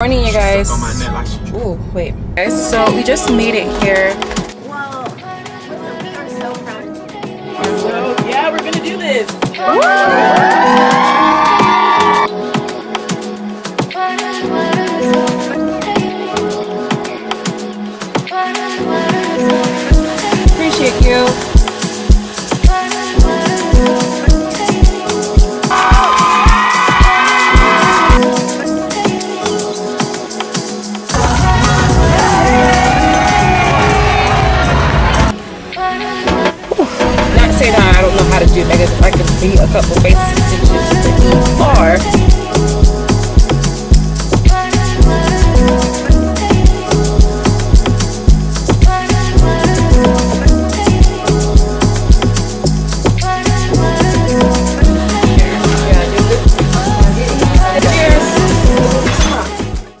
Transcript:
morning you guys. oh wait. Guys so we just made it here. Yeah we're gonna do this appreciate you. Not saying I don't know how to do it. I I can see a couple faces.